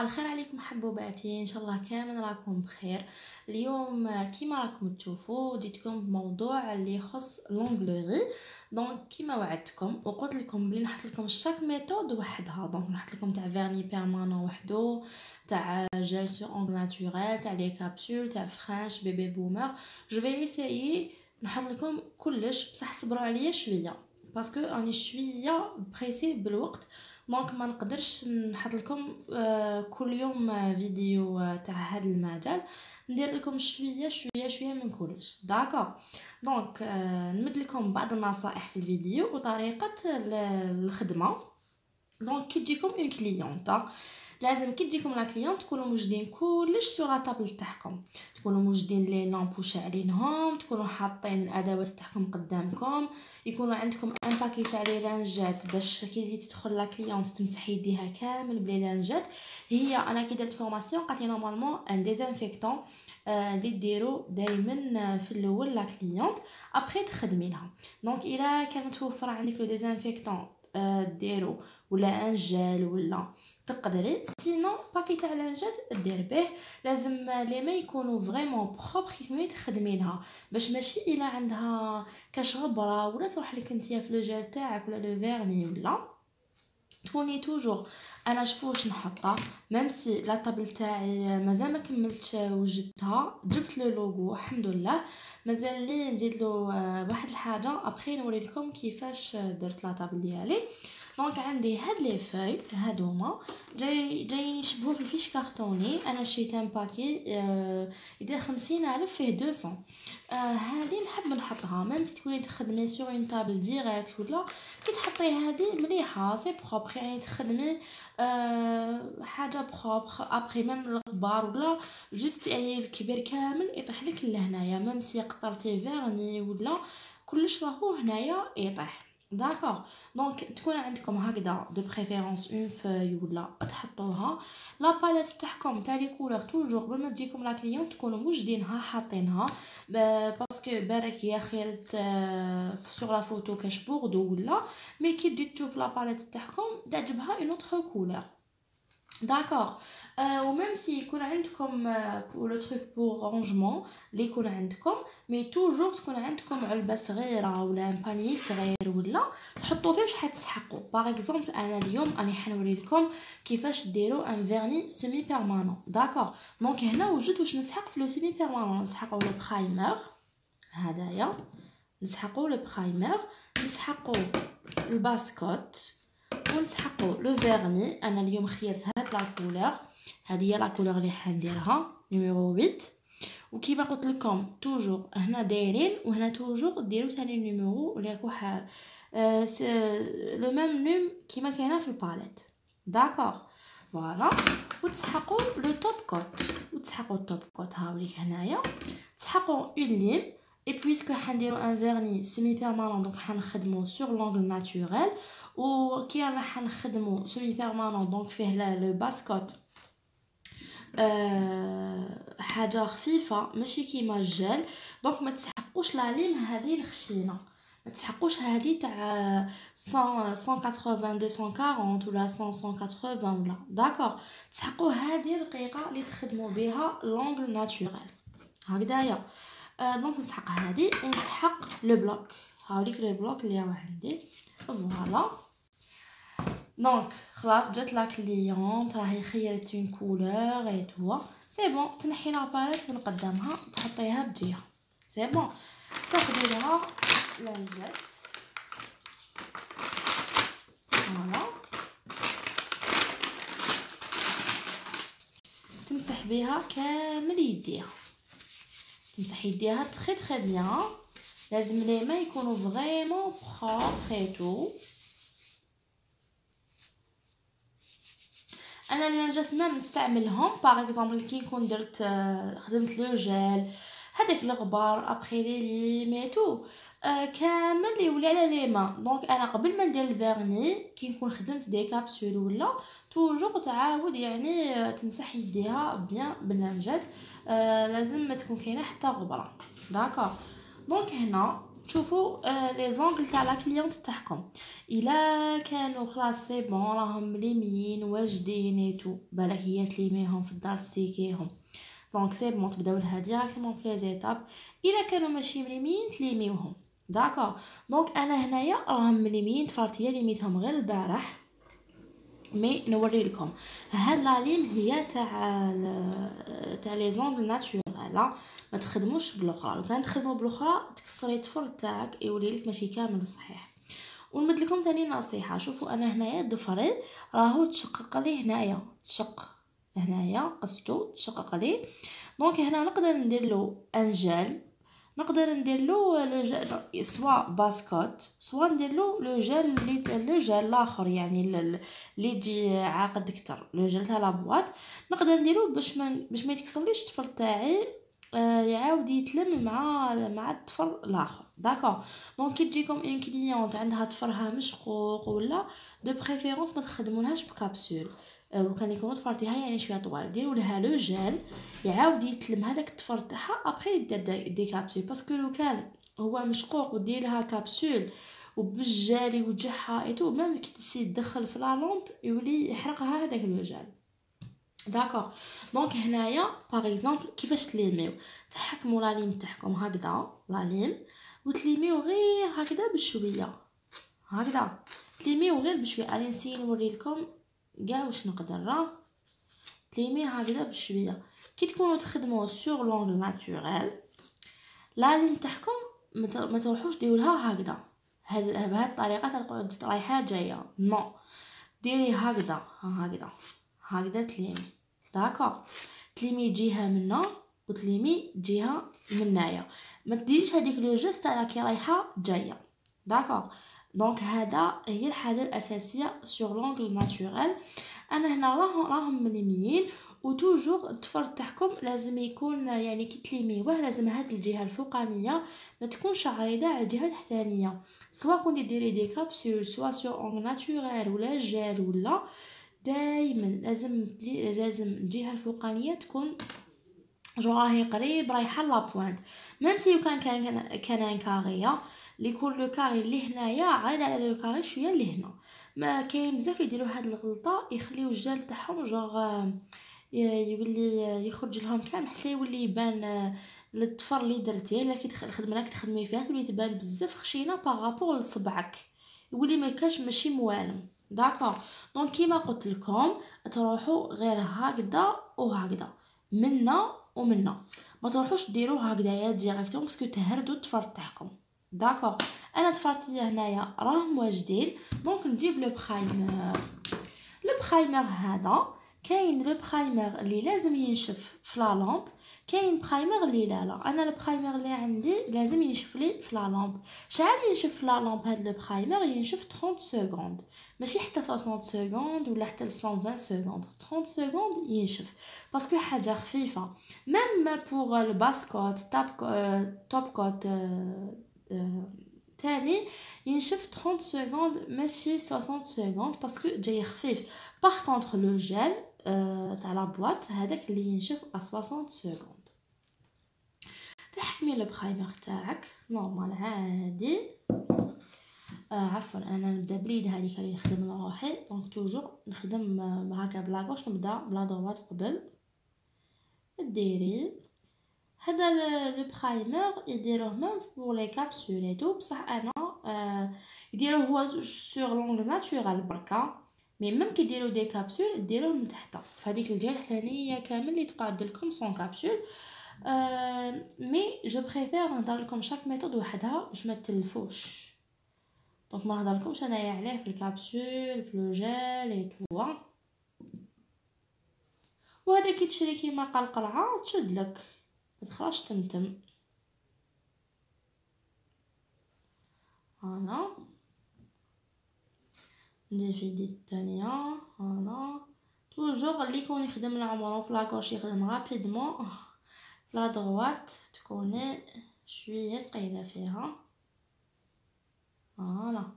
الخير عليكم حبوباتي إن شاء الله كامل راكم بخير. اليوم كيما راكم تشوفوا جيتكم بموضوع اللي يخص l'onglerie. donc كيما وعدتكم وقلت لكم بلي نحط لكم chaque méthode وحدها. donc نحط لكم تاع vernis permanent وحدو تاع gel sur ongle naturel تاع les capsules تاع french baby boomer je vais essayer نحط لكم كلش بصح صبروا عليا شوية. parce que راني شوية pressée بالوقت. donc ما نقدرش نحط لكم كل يوم فيديو تاع هذا المجال ندير لكم شوية شوية شوية من كلش d'accord donc نمد لكم بعض النصائح في الفيديو وطريقه الخدمه donc كي تجيكم une cliente لازم كي تجيكم la cliente تكونوا موجدين كلش sur la table تاعكم. تكونوا موجدين les lampes شاعلينهم تكونوا حاطين الأدوات تاعكم قدامكم. يكونوا عندكم un paquet تاع les lingettes باش كي تدخل la cliente تمسح يديها كامل ب les lingettes. هي أنا كي درت formation قالت لي normalement un désinfectant اللي ديرو دائما في الأول la cliente après تخدمي لها. donc إلا كانت توفر عندك le désinfectant ديرو ولا un gel ولا تقدري sinon paquet تاع lingettes دير به. لازم les mains يكونوا vraiment propres كي تكوني تخدمي لها. باش ماشي إلا عندها كاش غبره ولا تروح لك نتيا في le gel تاعك ولا le vernis ولا. تكوني toujours أنا شوفوا واش نحطها. même si la table تاعي مازال ما كملتش وجدتها جبت le logo الحمد لله. مازال لي نزيد له واحد الحاجة. ابخي نوري لكم كيفاش درت la table ديالي. donc عندي هاد les feuilles هادوما جاي جايين في ال fiche cartonnée أنا شريت un paquet آه يدير خمسين ألف فيه 200 آه هادي نحب نحطها. même si تكوني تخدمي sur une table direct ولا كي تحطي هادي مليحة. c'est propre يعني تخدمي آه حاجة propre après même الغبار ولا juste يعني الكبير كامل يطيح لك لهنايا. même si قطرتي vernis ولا كلش راهو هنايا يطيح. d'accord donc تكون عندكم هكذا de préférence une feuille ولا تحطوها. la palette تاعكم تاع les couleurs toujours قبل ما تجيكم la cliente تكونوا موجدينها حاطينها. parce que بالك يا خير sur la photo كاش بوردو ولا. mais كي تجي تشوف la palette تاعكم تعجبها une autre couleur d'accord و même si يكون عندكم le truc pour rangement لي يكون عندكم mais toujours تكون عندكم علبه صغيره ولا un panier صغير ولا تحطوا فيه واش حتسحقوا par exemple أنا اليوم راني حنوري لكم كيفاش ديروا un vernis semi permanent d'accord donc هنا وجدت واش نسحق في le semi permanent نسحقوا le primer هدايا نسحقوا le primer نسحقوا ال base coat ونسحقوا le vernis. أنا اليوم خيرت هاد la couleur. هذه هي la couleur اللي حنديرها numéro 8 وكيما قلت لكم toujours هنا دايرين وهنا toujours ديروا ثاني numéro ولا يكون أه le même nom كيما كاينة في ال palette. d'accord voilà. وتسحقوا le top coat. وتسحقوا ال top coat هاوليك هنايا. تسحقوا une lime. et puisque حنديرو un vernis semi permanent donc حنخدمو sur l'ongle naturel و كي راح نخدمو semi permanent donc فيه le base coat أه حاجة خفيفه ماشي كيما الجل donc ما تسحقوش la lime هذه الخشينه ما تسحقوش هذه تاع 100 180 240 ولا 100 180 ولا d'accord تسحقوا هذه الرقيقه اللي تخدموا بها l'ongle naturel هكذايا أه donc نسحق هذه ونسحق le bloc. هاوليك le bloc اللي راه عندي. voilà. donc خلاص جات la cliente راهي خيرت une couleur et tout c'est bon تنحي la palette من قدامها تحطيها بجهة. c'est bon. تاخدي لها lingette voilà. تمسح بها كامل يديها. تمسح يديها très très bien لازم les mains يكونوا vraiment propres et tout أنا ال lingettes ما نستعملهم. par exemple كي نكون درت خدمت le gel هذاك الغبار après لي ليميتو آه كامل يولي على les mains. donc أنا قبل ما ندير ال vernis كي نكون خدمت des capsules ولا toujours تعاود يعني تمسح يديها bien بال lingettes آه لازم ما تكون كاينة حتى غبرة. d'accord donc هنا تشوفوا آه les ongles تاع la cliente تاعكم. إلا كانوا خلاص c'est bon راهم مليمين واجدين et tout. بالك هي تليميهم في الدار ستيكيهم donc c'est bon تبداو لها directement في les étapes الا كانوا ماشي مليمين تليميوهم d'accord donc أنا هنايا راهم مليمين تفارتيه ليميتهم غير البارح mais نوري لكم هاد la lime هي تاع تاع les ongles naturels ما تخدموش بالاخرى لو كان تخدموا بالاخرى تكسري الضفر تاعك يولي لك ماشي كامل صحيح ونمد لكم ثاني نصيحه شوفوا أنا هنايا ضفري راهو تشقق لي هنايا تشق هنايا قصتو تشقق لي. donc هنا نقدر ندير له un gel نقدر ندير له le soit base coat soit ندير له le gel لي le gel الآخر يعني اللي يجي عاقد أكثر le gel تاع la boîte نقدر نديرو باش ما باش ما يتكسرليش الضفر تاعي آه يعاود يتلم مع مع الضفر الآخر d'accord donc كي تجيكم une cliente عندها ضفرها مشقوق ولا de préférence ما تخدمولهاش بكابسول. وكان يكونوا ضفرتيها يعني شوية طوال ديروا لها le gel يعاود يتلم هذاك الضفر تاعها après يدير des capsules parce que لو كان هو مشقوق ودير لها capsule وبال gel يوجعها et tout même كي تسي تدخل في la lampe يولي يحرقها هذاك le gel d'accord donc هنايا par exemple كيفاش تليميو تحكموا la lime تاعكم هكذا la lime. وتليميو غير هكذا بشوية. هكذا. تليميو غير بشوية. اني نسي نوري لكم كاع واش نقدر راه؟ تليمي هكذا بشوية. كي تكونوا تخدموا sur l'ongle naturel la lime تاعكم ما تروحوش ديرولها هكذا. هاد بهاد الطريقة تقعد رايحه جاية. non ديري هكذا. هكذا. هكذا تليمي. d'acc تليمي جهة منا وتليمي جهة منايا. ما تديريش هذيك le geste تاع كي رايحة جاية. d'acc donc هذا هي الحاجة الاساسيه sur l'ongle naturel أنا هنا راهم راهم ملميين و toujours الضفر تاعكم لازم يكون يعني كي تليميوه لازم هاد الجهه الفوقانيه ما تكونش عريضه على الجهه التحتانيه سواء كنتي ديري des capsules سواء sur ongle naturel ولا جيل ولا دائما لازم لازم الجهه الفوقانيه تكون جو راهي قريب رايحه لابوينت ميم سي كان كان كان كاريه اللي يكون لو كاري اللي هنايا عارض على لو كاري شوية اللي هنا. ما كاين بزاف يديروا هاد الغلطة يخليو الجال تاعهم جوغ يولي يخرج لهم كامل حتى يولي يبان للطفر اللي درتيه الا كي الخدمة راك تخدمي فيها تولي تبان بزاف خشينة بارابور لصبعك. يولي ما كاش ماشي موالم. d'accord donc كيما قلت لكم تروحوا غير هكذا وهكذا منا ومنا ما تروحوش ديروا هكذايا directement parce que تهردوا الضفر تاعكم. d'accord أنا ضفرتي هنايا راهم واجدين donc نجيب le primer le primer هذا كاين le primer اللي لازم ينشف في la lampe كاين primer اللي لا لا أنا ال primer اللي عندي لازم ينشف لي في la lampe شحال ينشف في la lampe هذا ال primer ينشف 30 secondes ماشي حتى 60 secondes ولا حتى 120 secondes 30 secondes ينشف parce que حاجة خفيفه même pour ال base coat تاب top coat تاني ينشف 30 secondes ماشي 60 secondes parce que جاي خفيف par contre le gel تاع la boîte هذاك اللي ينشف 60 secondes تحكمي ال primer تاعك normal عادي. آه عفوا أنا نبدأ باليد هذيك اللي نخدم روحي donc toujours نخدم هكا ب la gauche نبدأ ب la droite قبل. ديري هذا le primer يديروه même pour les capsules tout بصح أنا آه يديروه هو sur l'ongle naturel بركا مي ميم كي ديروا des capsules ديروه من تحت فهاديك الجهة الثانية كامل اللي تقعد لكم sans capsule مي جو بريفير نهضر لكم شاك ميثود وحدها باش ما تلفوش. دونك ما نهضر لكمش أنايا عليه في الكابسول في لو جيل اي تو وهذا كي تشري كيما قلقلعة تشد لك. متخرجش تمتم هنا ندير في يدي الثانية هنا توجور اللي يكون يخدم العمر في لاكوش يخدم رابيدمون la droite تكوني شوية ثقيله فيها voilà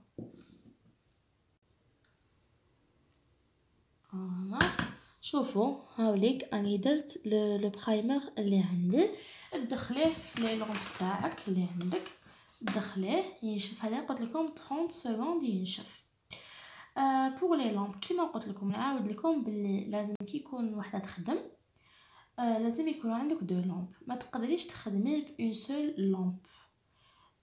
voilà شوفوا هاوليك أني درت le primer اللي عندي. تدخليه في لي لونب تاعك اللي عندك. تدخليه ينشف. هذا قلت لكم 30 secondes ينشف. آه pour les lampes كيما قلت لكم نعاود لكم باللي لازم كي يكون وحدة تخدم. آه لازم يكون عندك deux lampes ما تقدريش تخدمي ب une seule lampe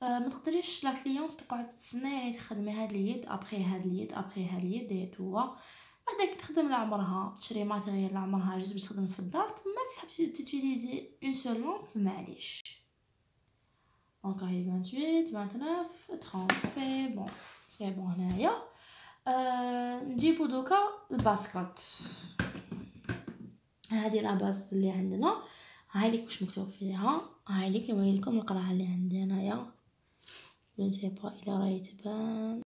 ما تقدريش la cliente تقعد تسنى يعني تخدمي هاد اليد ابخي هاد اليد ابخي هاد اليد اي بعدا تخدم لعمرها تشري matériel لعمرها باش تخدم في الدار تما تحب توتيليزي une seule lampe معليش. donc راهي 28 29 30 c'est bon c'est bon هنايا. آه نجيبو دوكا ال base coat هذه la base اللي عندنا. هاي ليك واش مكتوب فيها؟ هاي ليك نوري لكم القرعه اللي عندي انايا je sais pas الا راهي تبان.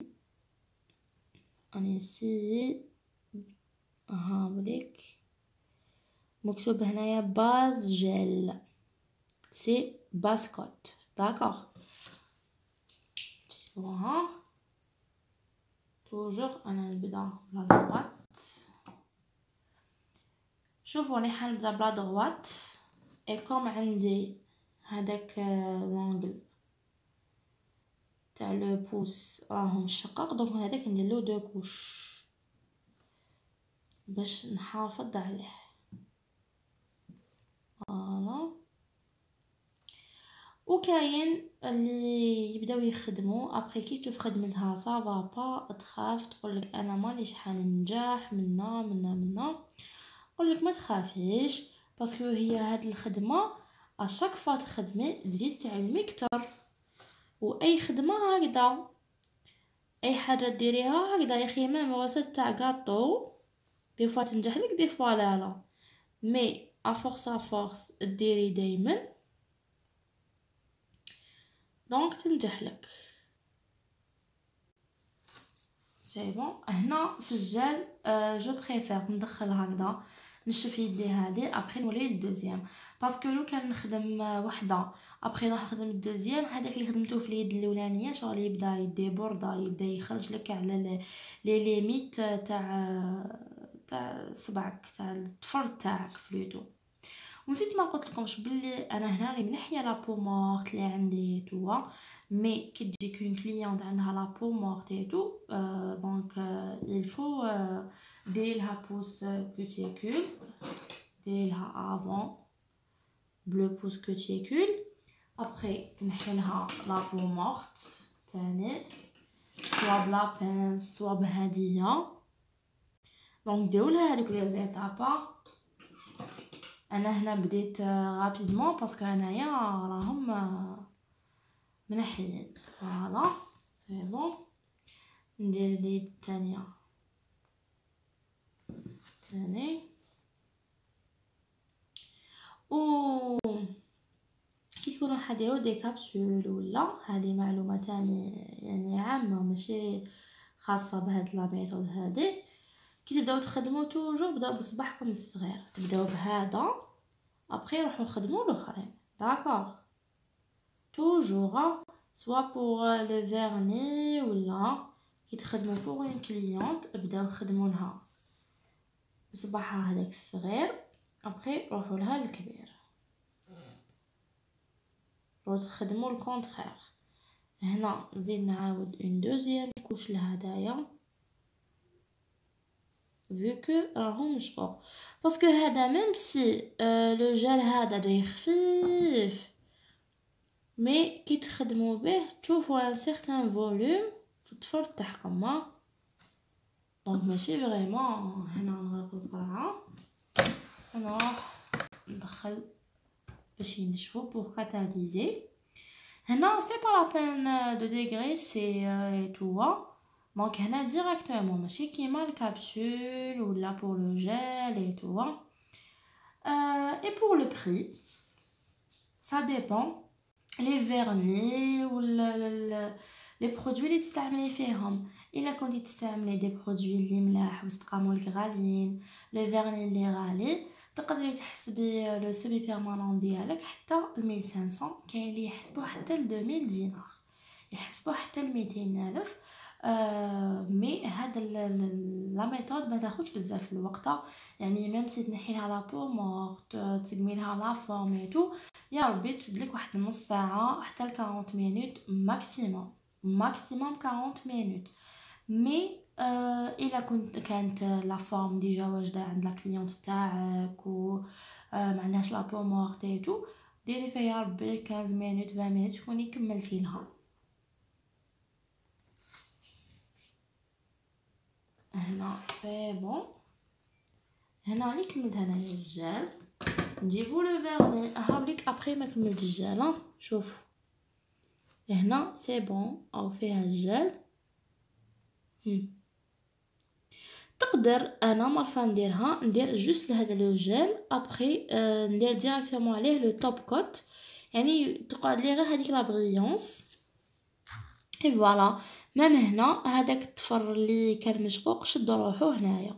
اني سي ها بليك مكتوب هنايا base gel c'est base coat. d'accord ها toujours أنا نبدا ب la droite. شوفوا راني حنبدا ب la droite. et comme عندي هذاك l'ongle تاع le pouce راهم مشقق. donc هذاك نديرلو deux couches. باش نحافظ عليه. voilà. وكاين اللي يبداو يخدموا après كي تشوف خدمتها صافا با تخاف تقولك أنا مانيش حننجح منا منا منا. نقولك ما تخافيش parce que هي هاد الخدمة à chaque fois تخدمي تزيد تعلمي كتر وأي خدمة هكذا. أي حاجة ديريها هكذا يا أخي même recette تاع gâteau des fois تنجح لك des fois لا لا mais à force à force ديري دايما donc تنجح لك c'est bon هنا في ال gel je préfère ندخل هكذا نشف يدي هادي ابخي نولي لل deuxième parce que لو كان نخدم وحده ابخي نروح نخدم ال deuxième هذاك اللي خدمته في اليد الأولانية شغل يبدا ي déborder يبدا يخرج لك على les limites تاع تاع صبعك تاع الطفر تاعك plutôt ونسيت ما قلت لكمش بلي أنا هنا راني منحيه la peau morte اللي عندي توا mais كي تجيك une cliente عندها la peau morte et tout donc il faut ديري لها pousse cuticules ديري لها avant ب le pousse cuticules après تنحي لها la peau morte تاني soit ب la pince soit بهدية. donc ديروا لها هذوك les étapes أنا هنا بديت rapidement parce que انايا راهم منحيين. voilà c'est bon ندير اليد الثانية ثاني و كي تكونوا حديروا des capsules ولا هذه معلومة تاني يعني عامة ماشي خاصة بهاد la méthode هذه كي تبداو تخدموا toujours بداو بصباحكم الصغير. تبداو بهذا après روحو خدموا الاخرين. d'accord toujours soit pour le vernis ولا كي تخدموا pour une cliente بداو خدموا لها. بصباحها هذاك الصغير après روحوا لها الكبير. رو تخدموا ال contraire هنا نزيد نعاود une deuxième couche لهدايا. vu que راهم مشقوق parce que هذا même si le gel هذا جاي خفيف mais كي تخدموا به تشوفوا un certain volume في الطفر تاعكم ما donc ماشي vraiment هنا نغلق القرعه ونروح ندخل باش ينشفو pour catalyser هنا c'est pas la peine de dégraisser c'est tout donc هنا directement ماشي كيما ال capsules ولا pour le gel et tout et pour le prix ça dépend les vernis ولا les produits اللي تستعملي فيهم الا كنتي تستعملي des produits اللي ملاح وستقامولك غاليين le vernis اللي غالي تقدري تحسبي le semi permanent ديالك حتى 1500 كاين اللي يحسبوه حتى ل 2000 دينار يحسبوه حتى ل 200 الف آه mais هاد la méthode ما تاخذش بزاف الوقت. يعني même si تنحي لها la peau morte تخدمي لها la forme et tout يا ربي تشدلك واحد نص ساعة حتى ل 40 minutes maximum maximum 40 minutes mais آه إلا كنت كانت la forme déjà واجدة عند la cliente تاعك و آه ما عندهاش la peau morte et tout ديري فيها ربي 15 minutes 20 minutes تكوني كملتي لها. هنا c'est bon هنا راني كملت هنايا الجال نجيبو لو فيرني هاوليك ابري ما كملت الجال شوفوا هنا سي بون أو فيها الجال تقدر أنا مرفا نديرها ندير جوست لهذا لو جيل ابري آه ندير ديريكتومون عليه لو توب كوت يعني تقعد لي غير هذيك لا بريونس اي فوالا. مام هنا هذاك الطفر اللي كان مشقوق شد روحو هنايا.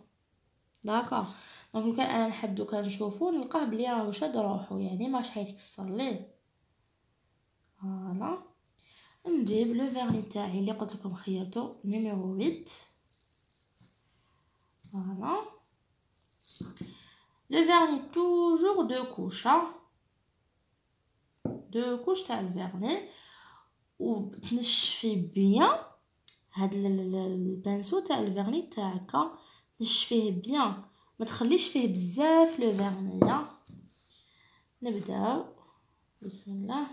d'accord donc كان أنا نحب دوكا نشوفو نلقاه بلي راهو شاد روحو يعني ماش حيتكسر ليه. voilà. نجيب le vernis تاعي اللي قلت لكم خيرته numéro 8 voilà. le vernis toujours deux couches deux couches تاع ال vernis. وتنشفي bien. هاد ال pinceau تاع ال vernis تاعك نشفيه bien. ما تخليش فيه بزاف le vernis. نبداو. بسم الله.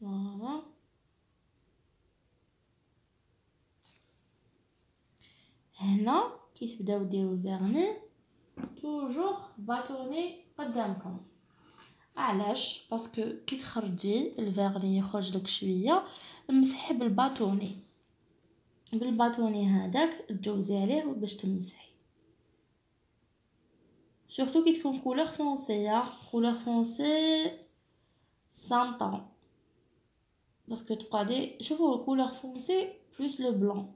voilà. هنا كي تبداو ديروا ال vernis؟ toujours bâtonnet قدامكم علاش parce que كي تخرجي ال vernis يخرج لك شوية مسحي بال bâtonnet بال bâtonnet هذاك تجوزي عليه باش تمسحي surtout كي تكون couleur foncée couleur foncée s'étend parce que تقعدي شوفوا couleur foncée plus le blanc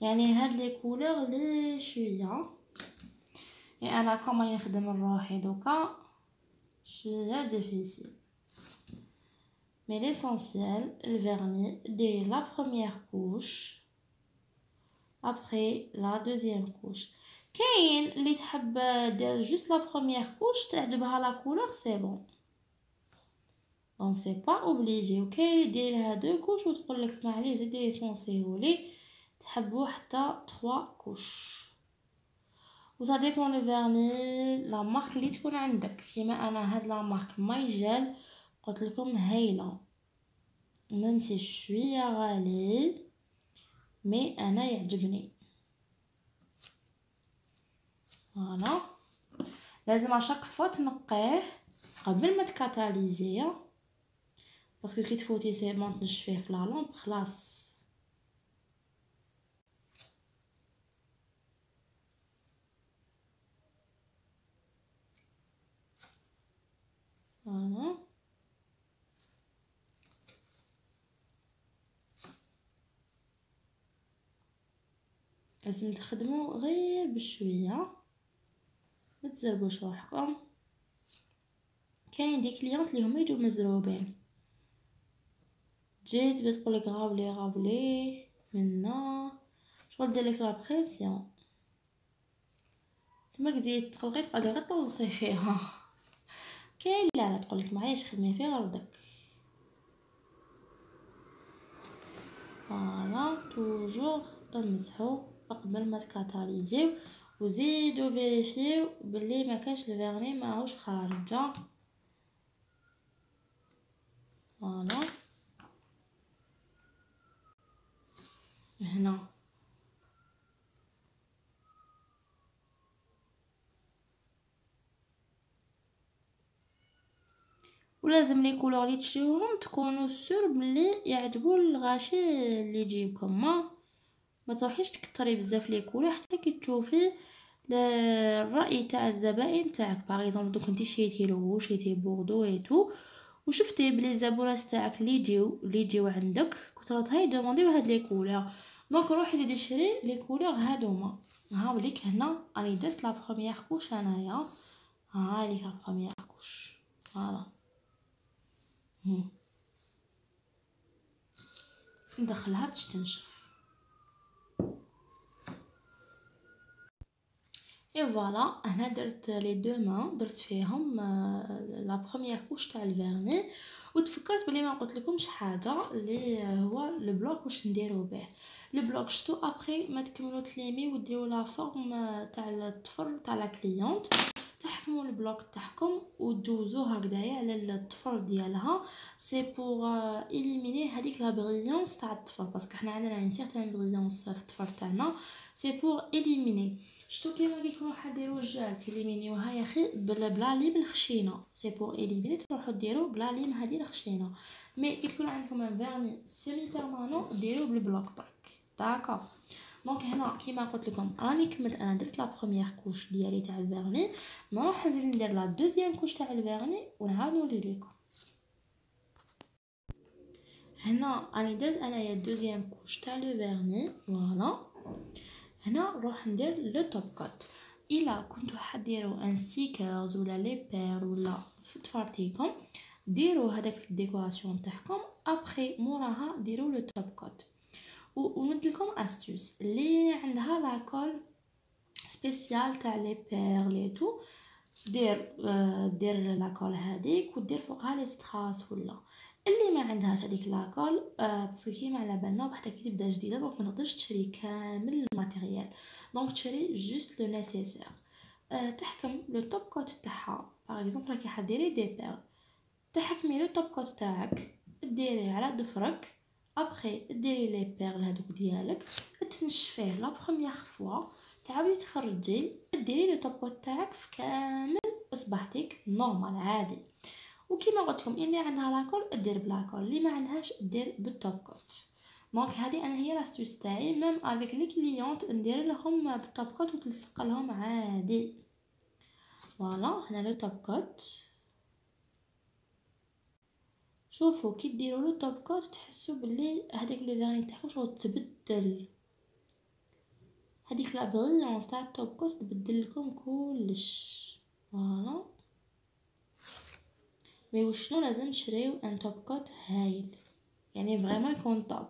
يعني هاد les couleurs لي شوية أنا كما نخدم روحي دوكا شوية difficile mais l'essentiel ال vernis دير la première couche après la deuxième couche كاين اللي تحب دير juste la première couche تعجبها la couleur c'est bon donc c'est pas obligé وكاين اللي دير لها deux couches وتقول لك معليش زيدي فونسيهولي تحبوا حتى 3 couches و ça dépend le vernis la marque اللي تكون عندك. كيما أنا هاد la marque مايجل قلت لكم هايلة. même si شوية غالي mais أنا يعجبني. voilà لازم à chaque fois تنقيه قبل ما تكاتاليزيه parce que كي تفوتي c'est bon تنشفيه في la lampe خلاص. voilà لازم تخدموا غير بشوية. ما تزربوش روحكم كاين des clientes اللي هما يجوا مزروبين. تجي تبدا تقولك غاولي غاولي منا. شغل ديرلك la pression. تما كدي تقلقي تقعدي غير طلصي فيها. كاين لا لا تقولك معليش خدمي فيه غير داك voilà toujours امسحو قبل ما تكاتاليزيو وزيدو فيريفيو بلي ما كانش ال vernis ماهوش خارجة. voilà هنا. ولازم les couleurs اللي تشريوهم تكونوا sûr بلي يعجبوا الغاشي اللي يجيكم. ما ما تروحيش تكثري بزاف les couleurs حتى كي تشوفي الرأي تاع الزبائن تاعك. par exemple دوك انت شريتي روج شريتي bordeaux et tout وشفتي بلي الزبونات تاعك اللي يجيو اللي يجيو عندك كنت هاي دومونديو هاد les couleurs. donc روحي زيدي شري لي كولور هادوما ها وليك هنا راني درت la première couche أنايا. ها ليك la première couche voilà ندخلها باش تنشف. et voilà هنا درت les deux mains درت فيهم la première couche تاع ال vernis. وتفكرت بلي ما قلت لكمش حاجة اللي هو le bloc واش نديرو به. le bloc شتو après ما تكملوا تليمي وديروا la forme تاع الظفر تاع la cliente تحكموا ال bloc تاعكم وتجوزو هكذايا على الظفر ديالها. c'est pour éliminer هذيك la brillance تاع الظفر. parce que حنا عندنا une certaine brillance في الظفر تاعنا. c'est pour éliminer شتو كيما كي تروحو ديرو الجال تيليمينيوها يا أخي ب la lime الخشينة. c'est pour éliminer تروحو ديرو ب la lime هادي الخشينة. mais كي تكون عندكم un vernis semi permanent ديرو بال bloc برك d'accord donc هنا كيما قلت لكم راني كملت أنا درت la première couche ديالي تاع ال vernis. نروح نزيد ندير la deuxième couche تاع ال vernis ونعاود نوري لكم هنا راني درت أنايا deuxième couche تاع le vernis voilà. هنا نروح ندير le top coat إلا كنتو حديروا un stickers ولا les perles ولا تفارتيكم ديروا هذاك في ال décoration تاعكم après موراها ديروا le top coat ونمدلكم astuce. اللي عندها la colle spéciale تاع les perles لي تو دير دير la colle هذيك ودير فوقها les strass ولا. اللي ما عندهاش هذيك la colle آه parce que كيما على بالنا وحدة كي تبدا جديدة donc ما تقدرش تشري كامل ال matériel. donc تشري juste le nécessaire. آه تحكم le top coat تاعها. par exemple راكي حديري des perles تحكمي le top coat تاعك ديريه على ضفرك ابخي ديري les perles هذوك ديالك تنشفيه la première fois تعاودي تخرجي ديري le top coat تاعك في كامل اصبعتك normal عادي وكيما قلت لكم اللي عندها la colle دير ب la colle اللي ما عندهاش دير بال top coat donc هذه أنا هي l'astuce تاعي même avec les clientes ندير لهم بال top coat وتلصق لهم عادي voilà هنا le top coat شوفوا كي ديروا le coat تحسوا باللي هذاك le vernis تاعكم شغل تبدل. هذيك la brillance تاع ال top coat تبدل لكم كلش. voilà mais وشنو لازم تشريو un coat هايل؟ يعني vraiment يكون top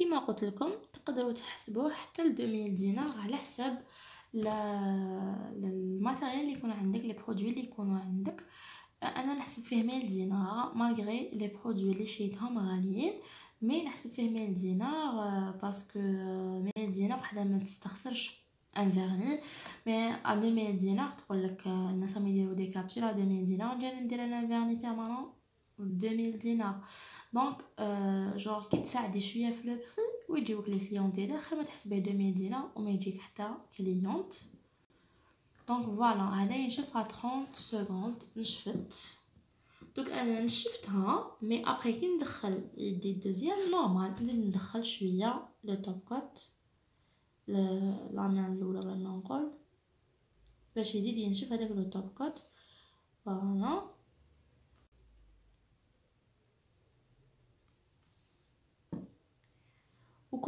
كيما قلت لكم تقدروا تحسبوه حتى ل 2000 دينار على حساب ال matériel اللي يكون عندك les produits اللي يكونوا عندك. أنا نحسب فيه 100 دينار malgré les produits اللي شريتهم غاليين mais نحسب فيه 100 دينار parce que 100 دينار وحده ما تستخسرش un vernis. mais à 200 دينار تقول لك الناس راهم يديروا des capsules à 200 دينار نجي ندير أنا vernis permanent 2000 دينار donc genre كي تساعدي شوية في le prix ويجيوك les clientes ديالك خير ما تحسبيه 2000 دينار وما يجيك حتى cliente donc voilà هذا ينشف 30 secondes نشفت donc أنا نشفتها mais après كي ندخل يدي deuxième normal نزيد ندخل شوية le top coat العمال الاولى ولا نقول باش يزيد ينشف هذاك le top coat voilà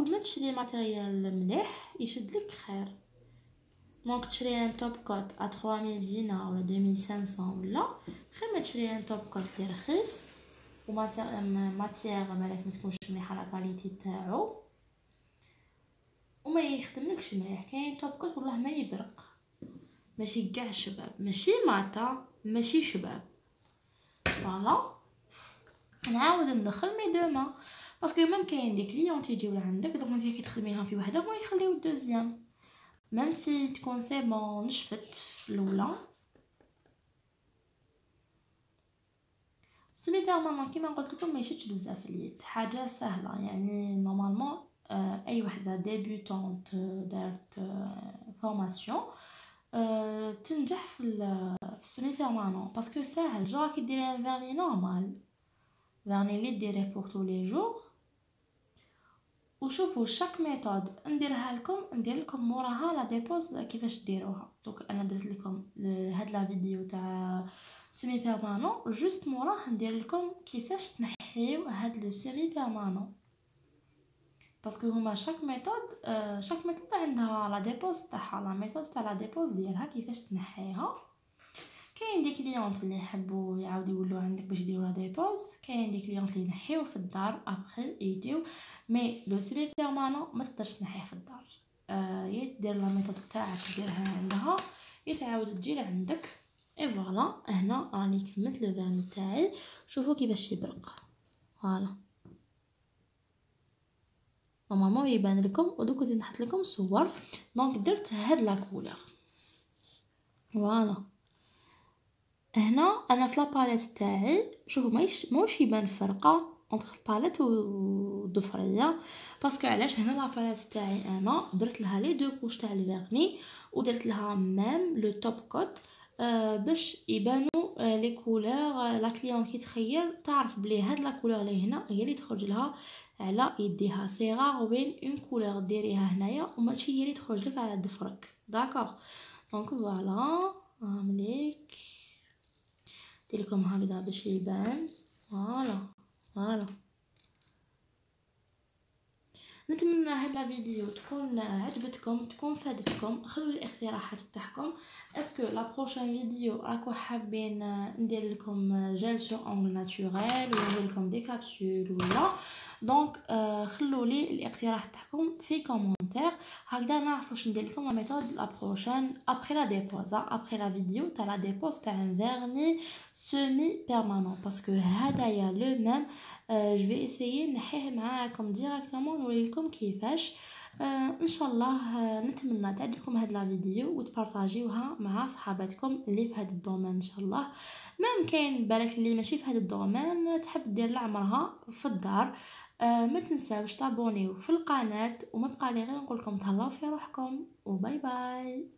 وكل ما تشري matériel مليح يشدلك خير. donc تشري un top coat à 3000 دينار ولا 2500 ولا خير ما تشري ان top coat لي رخيص و matière مالك ما تكونش مليحة la qualité تاعو. وما يخدملكش مليح كاين top coat والله ما يبرق. ماشي كاع شباب ماشي ماتا ماشي شباب. فوالا. نعاود ندخل مي دوما. باسكو ميم كاين دي كليون تيجيو لعندك دونك انت كي تخدميها في وحده هما يخليو الدوزيام ميم سي تكون سي بون نشفت الاولى سيمي بيرمانون كيما قلت لكم ما يشدش بزاف اليد حاجة سهله يعني نورمالمون اي وحده débutante دارت formation تنجح في ال semi-permanent parce que ساهل جو راكي ديري un vernis normal vernis لي ديريه pour tous les jours وشوفوا chaque méthode نديرها لكم ندير لكم موراها la dépose كيفاش ديروها. donc أنا درت لكم هاد la vidéo تاع semi-permanent juste موراه ندير لكم كيفاش تنحيو هاد le semi-permanent parce que هما chaque méthode chaque méthode عندها la dépose تاعها la méthode تاع la dépose ديالها كيفاش تنحيها. كاين des clientes اللي يحبوا يعاودوا يولوا عندك باش يديروا la dépose كاين des clientes اللي ينحيو في الدار ابخي يديو. mais le semi-permanent ما تقدرش تنحيه في الدار. آه يا دير la méthode تاعك ديرها عندها يتعاود تجي لعندك et voilà هنا راني كملت le vernis تاعي. شوفوا كيفاش يبرق. voilà. normalement يبان لكم ودوك زيد نحط لكم صور donc درت هاد la couleur voilà هنا أنا في la palette تاعي شوفوا ماهيش موش يبان فرقه entre palette و ضفريه parce que علاش هنا la palette تاعي أنا درت لها les deux couches تاع ال vernis ودرت لها même le top coat باش يبانوا آه les couleurs la cliente كي تخير تعرف بلي هاد la couleur اللي هنا هي اللي تخرج لها على يديها. c'est rare وين une couleur ديريها هنايا وماشي هي اللي تخرج لك على ضفرك d'accord donc voilà عامليك ديرلكم هكذا باش يبان. voilà voilà نتمنى هاد la vidéo تكون عجبتكم تكون فادتكم. خذوا الاقتراحات تاعكم. est-ce que la prochaine vidéo راكو حابين ندير لكم gel sur ongles naturels ولا ندير لكم des capsules ولا donc آه خلوا لي الاقتراح تاعكم في commentaires هكذا نعرف واش ندير لكم la méthode la prochaine après la dépose après la vidéo تاع la dépose تاع un vernis semi-permanent parce que هدايا le même آه je vais essayer نحيه معاكم directement نوري لكم كيفاش ان شاء الله نتمنى تعجبكم هاد la vidéo وتبارطاجيوها مع صحاباتكم اللي في هاد ال domaine ان شاء الله même كاين بالك اللي ماشي في هاد ال domaine تحب دير لعمرها في الدار ما تنساوش تابونيو في القناه وما بقى لي غير نقول لكم تهلاو في روحكم وباي باي